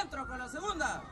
adentro con la segunda.